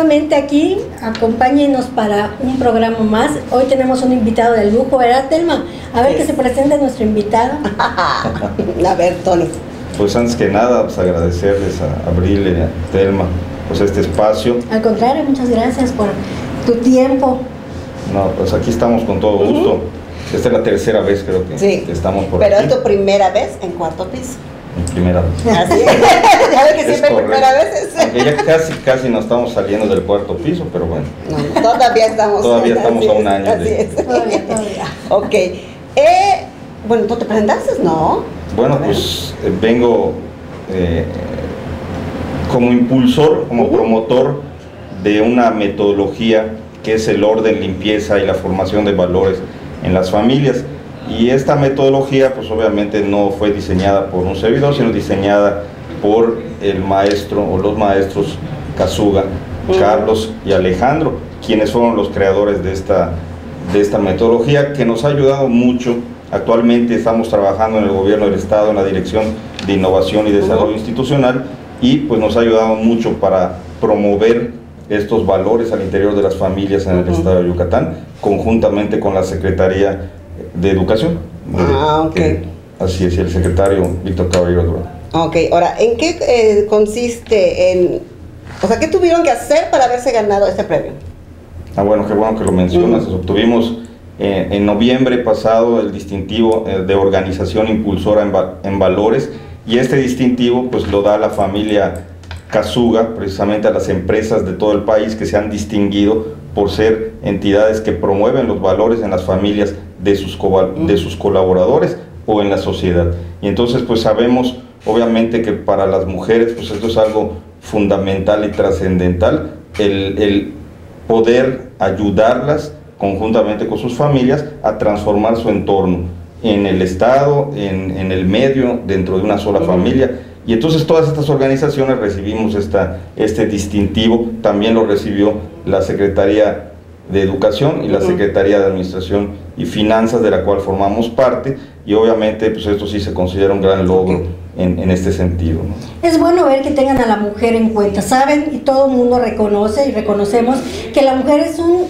Nuevamente aquí, acompáñenos para un programa más. Hoy tenemos un invitado de lujo, ¿verdad, Telma? A ver que se presente nuestro invitado. a ver, Tony. Pues antes que nada, pues agradecerles a Abril y a Telma pues este espacio. Al contrario, muchas gracias por tu tiempo. No, pues aquí estamos con todo gusto. Esta es la tercera vez creo que, sí. estamos por Pero aquí. es tu primera vez en cuarto piso. Primera vez. Así es. ya ves que siempre primera vez es. Aunque ya casi, casi nos estamos saliendo del cuarto piso, pero bueno. No, todavía estamos. Todavía estamos a un año. Así de... es. Todavía, todavía. ok. Eh, bueno, ¿tú te presentaste? No. Bueno, pues eh, vengo eh, como impulsor, como promotor de una metodología que es el orden, limpieza y la formación de valores en las familias. Y esta metodología, pues obviamente no fue diseñada por un servidor, sino diseñada por el maestro o los maestros Kazuga, Carlos y Alejandro, quienes fueron los creadores de esta, de esta metodología, que nos ha ayudado mucho. Actualmente estamos trabajando en el gobierno del Estado, en la Dirección de Innovación y Desarrollo Institucional, y pues nos ha ayudado mucho para promover estos valores al interior de las familias en el estado de Yucatán, conjuntamente con la Secretaría de Educación. Ah, ok. Eh, así es, el secretario Víctor Caballero Durán. Ok, ahora, ¿en qué eh, consiste en... O sea, ¿qué tuvieron que hacer para haberse ganado este premio? Ah, bueno, qué bueno que lo mencionas. Obtuvimos eh, en noviembre pasado el distintivo eh, de organización impulsora en, va en valores y este distintivo pues lo da la familia Kazuga, precisamente a las empresas de todo el país que se han distinguido por ser entidades que promueven los valores en las familias de sus, de sus colaboradores o en la sociedad. Y entonces pues sabemos obviamente que para las mujeres pues esto es algo fundamental y trascendental, el, el poder ayudarlas conjuntamente con sus familias a transformar su entorno en el Estado, en, en el medio, dentro de una sola familia. Y entonces todas estas organizaciones recibimos esta, este distintivo, también lo recibió la Secretaría de Educación y la Secretaría de Administración y Finanzas, de la cual formamos parte, y obviamente pues esto sí se considera un gran logro en, en este sentido. ¿no? Es bueno ver que tengan a la mujer en cuenta, ¿saben? Y todo el mundo reconoce y reconocemos que la mujer es un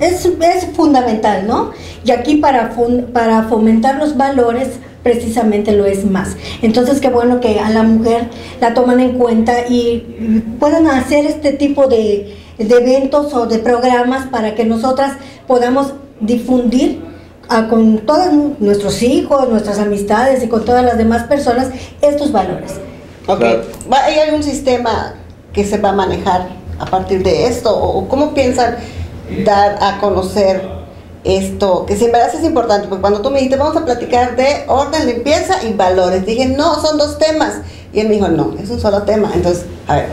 es, es fundamental, ¿no? Y aquí para, para fomentar los valores precisamente lo es más. Entonces, qué bueno que a la mujer la toman en cuenta y puedan hacer este tipo de, de eventos o de programas para que nosotras podamos difundir a, con todos nuestros hijos, nuestras amistades y con todas las demás personas estos valores. Ok, claro. ¿hay algún sistema que se va a manejar a partir de esto? ¿O cómo piensan dar a conocer esto, que si en verdad es importante, porque cuando tú me dijiste vamos a platicar de orden, limpieza y valores, dije no, son dos temas, y él me dijo no, es un solo tema, entonces, a ver.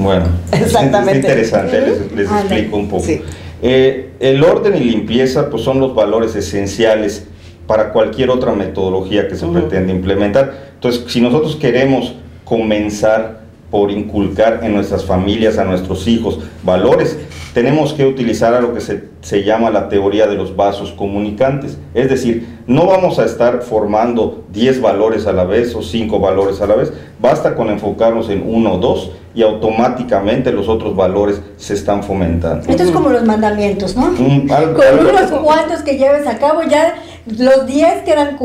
Bueno, Exactamente. es interesante, les, les explico un poco. Sí. Eh, el orden y limpieza pues son los valores esenciales para cualquier otra metodología que se uh -huh. pretende implementar. Entonces, si nosotros queremos comenzar por inculcar en nuestras familias, a nuestros hijos, valores, tenemos que utilizar a lo que se, se, llama la teoría de los vasos comunicantes. Es decir, no vamos a estar formando 10 valores a la vez o 5 valores a la vez, basta con enfocarnos en uno o dos y automáticamente los otros valores se están fomentando. Esto es como los mandamientos, ¿no? Algo, con algo, unos cuantos que lleves a cabo ya los 10 quedan,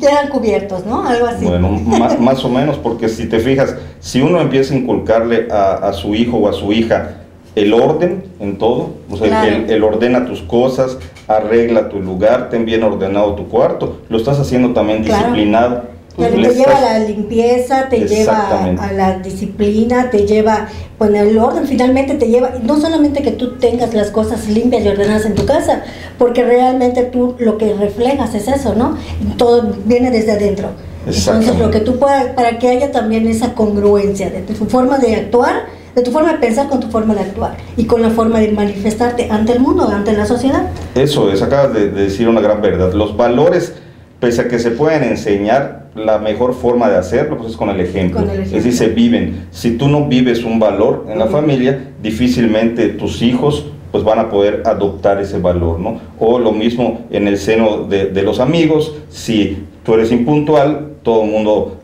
quedan cubiertos, ¿no? Algo así. Bueno, más, más, o menos, porque si te fijas, si uno empieza a inculcarle a, a su hijo o a su hija el orden en todo, o sea, Claro. el, el ordena tus cosas, arregla tu lugar, ten bien ordenado tu cuarto, lo estás haciendo también Claro. disciplinado. Te, Le te lleva a la limpieza, te lleva a la disciplina, te lleva con el orden, finalmente te lleva, no solamente que tú tengas las cosas limpias y ordenadas en tu casa, porque realmente tú lo que reflejas es eso, ¿no? Todo viene desde adentro. Entonces lo que tú puedas, para que haya también esa congruencia de tu forma de actuar, de tu forma de pensar con tu forma de actuar y con la forma de manifestarte ante el mundo, ante la sociedad. Eso es, acabas de, de decir una gran verdad. Los valores, pese a que se pueden enseñar, la mejor forma de hacerlo pues, es con el ejemplo. Con el Es decir, se viven. Si tú no vives un valor en la familia, difícilmente tus hijos pues van a poder adoptar ese valor, ¿no? O lo mismo en el seno de, de los amigos, si tú eres impuntual, todo el mundo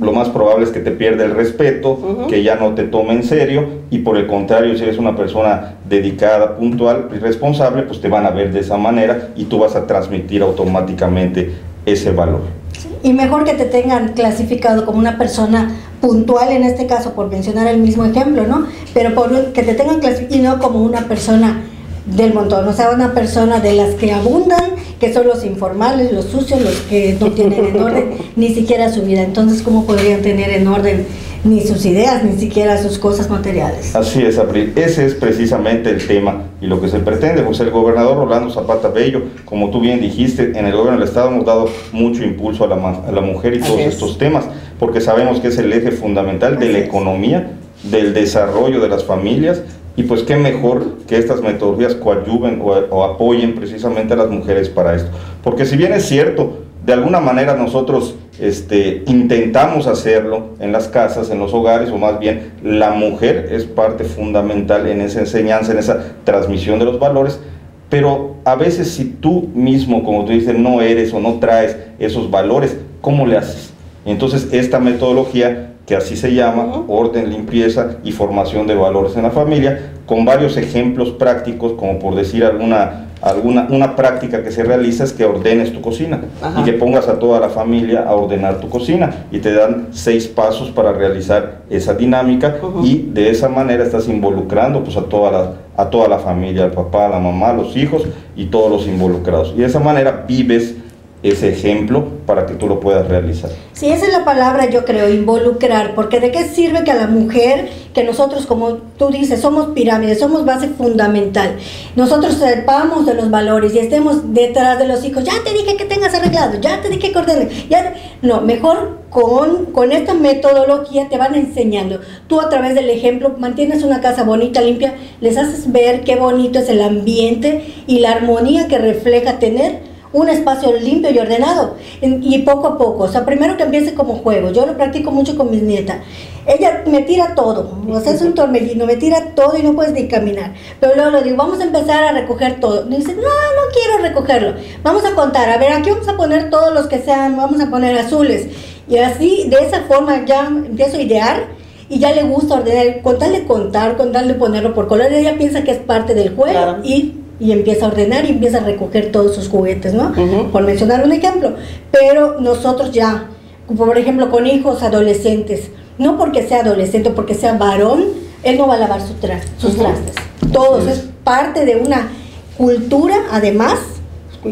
lo más probable es que te pierda el respeto, que ya no te tome en serio y por el contrario, si eres una persona dedicada, puntual y responsable, pues te van a ver de esa manera y tú vas a transmitir automáticamente ese valor. Y mejor que te tengan clasificado como una persona puntual en este caso, por mencionar el mismo ejemplo, ¿no? Pero por que te tengan clasificado y no como una persona del montón, o sea, una persona de las que abundan, que son los informales, los sucios, los que no tienen en orden ni siquiera su vida. Entonces, ¿cómo podrían tener en orden ni sus ideas, ni siquiera sus cosas materiales? Así es, Abril. Ese es precisamente el tema y lo que se pretende. Pues el gobernador Rolando Zapata Bello, como tú bien dijiste, en el gobierno del Estado hemos dado mucho impulso a la, a la mujer y todos estos temas, porque sabemos que es el eje fundamental de la economía, del desarrollo de las familias y pues qué mejor que estas metodologías coadyuven o, apoyen precisamente a las mujeres para esto. Porque si bien es cierto, de alguna manera nosotros este, intentamos hacerlo en las casas, en los hogares, o más bien la mujer es parte fundamental en esa enseñanza, en esa transmisión de los valores, pero a veces si tú mismo, como tú dices, no eres o no traes esos valores, ¿cómo le haces? Entonces esta metodología que así se llama, orden, limpieza y formación de valores en la familia, con varios ejemplos prácticos, como por decir alguna, alguna una práctica que se realiza es que ordenes tu cocina y que pongas a toda la familia a ordenar tu cocina y te dan seis pasos para realizar esa dinámica y de esa manera estás involucrando pues a toda la a toda la familia, al papá, la mamá, los hijos y todos los involucrados. Y de esa manera vives ese ejemplo para que tú lo puedas realizar. Sí, esa es la palabra, yo creo, involucrar, porque ¿de qué sirve que a la mujer, que nosotros, como tú dices, somos pirámides, somos base fundamental, nosotros sepamos de los valores y estemos detrás de los hijos, ya te dije que tengas arreglado, ya te dije que ordenes, ya... no, mejor con, con esta metodología te van enseñando, tú a través del ejemplo mantienes una casa bonita, limpia, les haces ver qué bonito es el ambiente y la armonía que refleja tener un espacio limpio y ordenado. Y poco a poco, o sea, primero que empiece como juego. Yo lo practico mucho con mis nietas. Ella me tira todo, o sea, es un torbellino, me tira todo y no puedes ni caminar. Pero luego le digo, vamos a empezar a recoger todo. Y dice, no, no quiero recogerlo. Vamos a contar, a ver, aquí vamos a poner todos los que sean, vamos a poner azules. Y así, de esa forma ya empiezo a idear y ya le gusta ordenar, contarle contar, contarle ponerlo por color. Ella piensa que es parte del juego y y empieza a ordenar y empieza a recoger todos sus juguetes, ¿no? Por mencionar un ejemplo. Pero nosotros ya, por ejemplo, con hijos adolescentes, no porque sea adolescente, porque sea varón, él no va a lavar sus trastes. Todos, es parte de una cultura, además,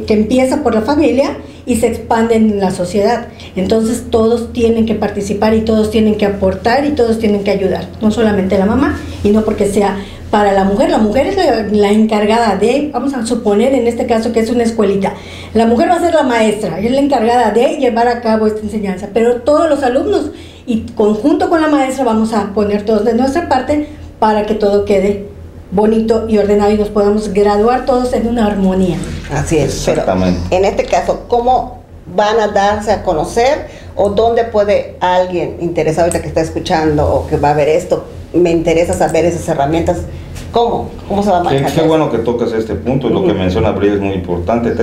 que empieza por la familia y se expande en la sociedad. Entonces todos tienen que participar y todos tienen que aportar y todos tienen que ayudar, no solamente la mamá, y no porque sea para la mujer. La mujer es la, encargada de, vamos a suponer en este caso que es una escuelita, la mujer va a ser la maestra, es la encargada de llevar a cabo esta enseñanza, pero todos los alumnos y conjunto con la maestra vamos a poner todos de nuestra parte para que todo quede bonito y ordenado y nos podamos graduar todos en una armonía. Así es, Exactamente. en este caso, ¿cómo van a darse a conocer o dónde puede alguien interesado que está escuchando o que va a ver esto me interesa saber esas herramientas. ¿Cómo? ¿Cómo se va a manejar? Qué, bueno que tocas este punto, y lo que menciona Bri es muy importante.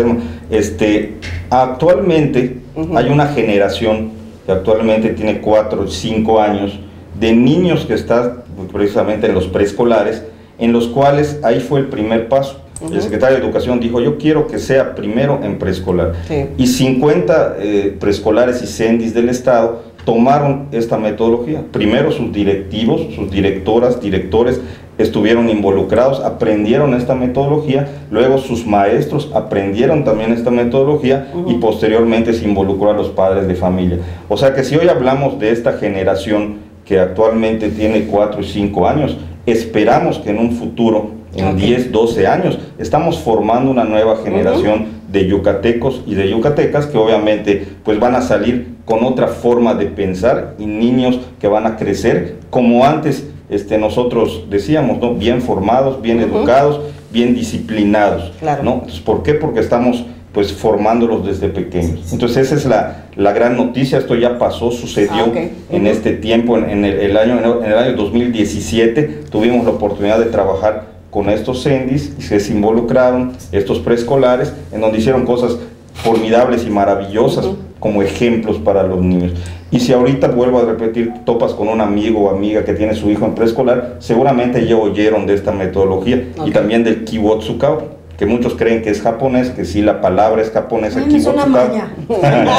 Este, actualmente hay una generación que actualmente tiene 4 o 5 años de niños que están precisamente en los preescolares, en los cuales ahí fue el primer paso. El secretario de Educación dijo, yo quiero que sea primero en preescolar. Y 50 eh, preescolares y CENDIS del Estado tomaron esta metodología. Primero sus directivos, sus directoras, directores estuvieron involucrados, aprendieron esta metodología, luego sus maestros aprendieron también esta metodología y posteriormente se involucró a los padres de familia. O sea que si hoy hablamos de esta generación que actualmente tiene 4 y 5 años, esperamos que en un futuro, en 10, 12 años, estamos formando una nueva generación de yucatecos y de yucatecas que obviamente pues van a salir con otra forma de pensar y niños que van a crecer como antes este, nosotros decíamos, ¿no? bien formados, bien educados, bien disciplinados. ¿no? ¿Por qué? Porque estamos pues formándolos desde pequeños. Entonces esa es la, la gran noticia, esto ya pasó, sucedió ah, en este tiempo, en, el, año, en el año 2017 tuvimos la oportunidad de trabajar con estos CENDIS y se involucraron estos preescolares en donde hicieron cosas formidables y maravillosas como ejemplos para los niños. Y si ahorita vuelvo a repetir, topas con un amigo o amiga que tiene su hijo en preescolar, seguramente ya oyeron de esta metodología y también del Kibotsukao, que muchos creen que es japonés, que sí la palabra es japonesa, Ay, es una malla. bueno,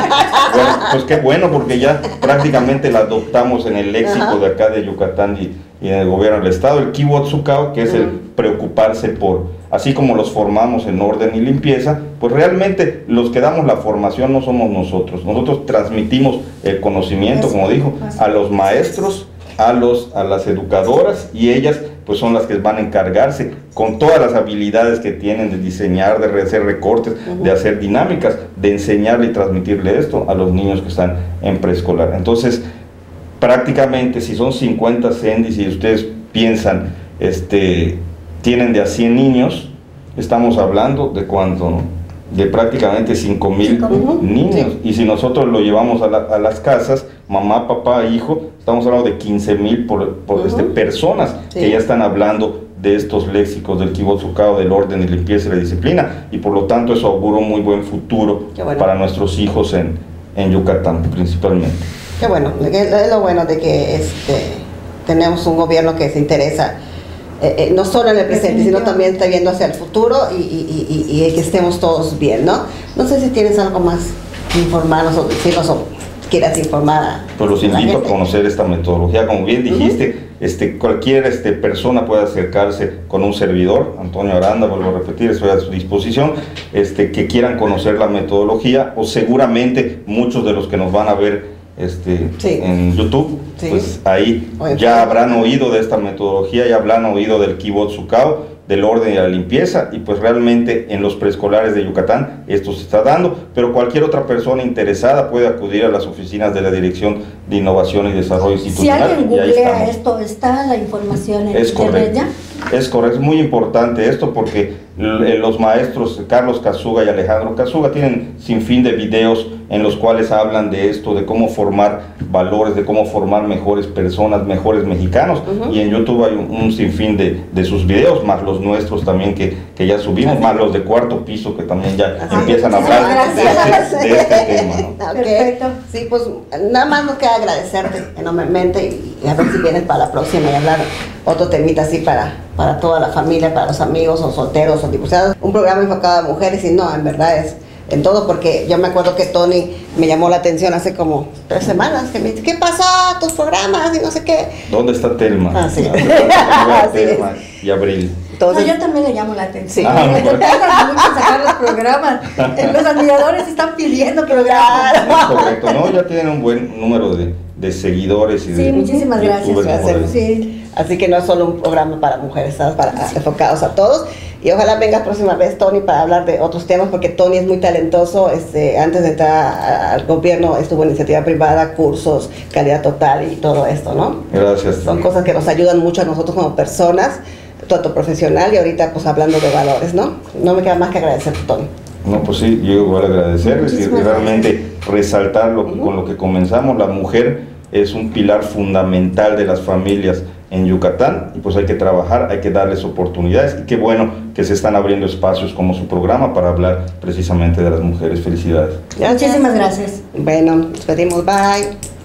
pues qué bueno, porque ya prácticamente la adoptamos en el léxico Ajá. de acá de Yucatán y, y en el gobierno del estado. El Kibotsukao, que es el preocuparse por, así como los formamos en orden y limpieza, pues realmente los que damos la formación no somos nosotros. Nosotros transmitimos el conocimiento, como dijo, a los maestros, a, los, a las educadoras y ellas pues son las que van a encargarse con todas las habilidades que tienen de diseñar, de hacer recortes, de hacer dinámicas, de enseñarle y transmitirle esto a los niños que están en preescolar. Entonces, prácticamente si son 50 CENDIs y ustedes piensan, este, tienen de a 100 niños, estamos hablando de cuánto, ¿no? De prácticamente 5 mil niños. Y si nosotros lo llevamos a, la- a las casas, mamá, papá, hijo, estamos hablando de 15 mil por, por, este, Ujú. personas Sí. que ya están hablando de estos léxicos del Kibotsucao, del orden y limpieza y la disciplina. Y por lo tanto eso augura un muy buen futuro bueno. para nuestros hijos en, en Yucatán principalmente. Qué bueno, es es lo bueno de que este, tenemos un gobierno que se interesa eh, eh, no solo en el presente, sino también está viendo hacia el futuro y, y- y- y que estemos todos bien, ¿no? No sé si tienes algo más que informarnos o decirnos o quieras informar a Pues los invito a conocer esta metodología. Como bien dijiste, este, cualquier este, persona puede acercarse con un servidor, Antonio Aranda, vuelvo a repetir, estoy a su disposición, este, que quieran conocer la metodología o seguramente muchos de los que nos van a ver este, Sí. en YouTube, Sí. pues ahí ya Facebook. habrán oído de esta metodología, ya habrán oído del Kibotsukao, del orden y la limpieza, y pues realmente en los preescolares de Yucatán esto se está dando, pero cualquier otra persona interesada puede acudir a las oficinas de la Dirección de Innovación y Desarrollo Si Institucional. alguien y ahí googlea esto, ¿está la información en Es internet correcto. ya? Es correcto, es muy importante esto porque los maestros Carlos Casuga y Alejandro Casuga tienen sin fin de videos en los cuales hablan de esto, de cómo formar valores, de cómo formar mejores personas, mejores mexicanos. Ujú. Y en YouTube hay un, un sinfín de, de sus videos, más los nuestros también que, que ya subimos, más los de cuarto piso que también ya Así empiezan a hablar de gracias. este, de este tema. ¿no? Ok. Perfecto. Sí, pues nada más nos queda agradecerte enormemente y, y a ver si vienes para la próxima y hablar otro temita así para, para toda la familia, para los amigos o solteros o divorciados. Un programa enfocado a mujeres y no, en verdad es en todo porque yo me acuerdo que Tony me llamó la atención hace como tres semanas que me dice, ¿qué pasó? Tus programas y no sé qué. ¿Dónde está Telma? Ah, sí. ¿Dónde está Así es. Telma y Abril? Entonces, no, yo también le llamo la atención. Sí. Ah, Me bueno. mucho sacar los programas. Los admiradores están pidiendo programas. Es correcto, ¿no? Ya tienen un buen número de, de seguidores y de Sí, muchísimas gracias. gracias. Sí. Así que no es solo un programa para mujeres, ¿sabes? Para, enfocados a todos. Y ojalá vengas próxima vez, Tony, para hablar de otros temas, porque Tony es muy talentoso. Este, antes de entrar al gobierno estuvo en iniciativa privada, cursos, calidad total y todo esto, ¿no? Gracias. Son cosas que nos ayudan mucho a nosotros como personas, tanto profesional y ahorita pues hablando de valores, ¿no? No me queda más que agradecerte, Tony. No, pues sí, yo igual agradecerles y realmente resaltar lo, Ujú. con lo que comenzamos. La mujer es un pilar fundamental de las familias en Yucatán y pues hay que trabajar, hay que darles oportunidades y qué bueno que se están abriendo espacios como su programa para hablar precisamente de las mujeres. Felicidades. Muchísimas gracias. Bueno, nos despedimos. Bye.